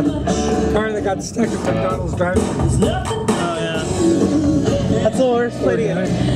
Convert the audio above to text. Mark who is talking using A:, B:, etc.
A: car that got stuck at McDonald's drive.
B: Oh yeah. That's the worst place to.